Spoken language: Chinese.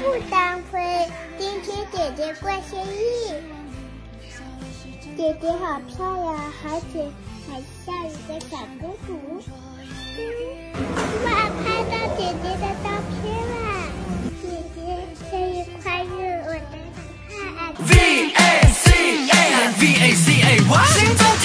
不当亏，今天姐姐过生日。姐姐好漂亮，而且还像一个小公主。妈妈拍到姐姐的照片了。姐姐生日快乐，我的小爱。V A C A V A C A，星座跳。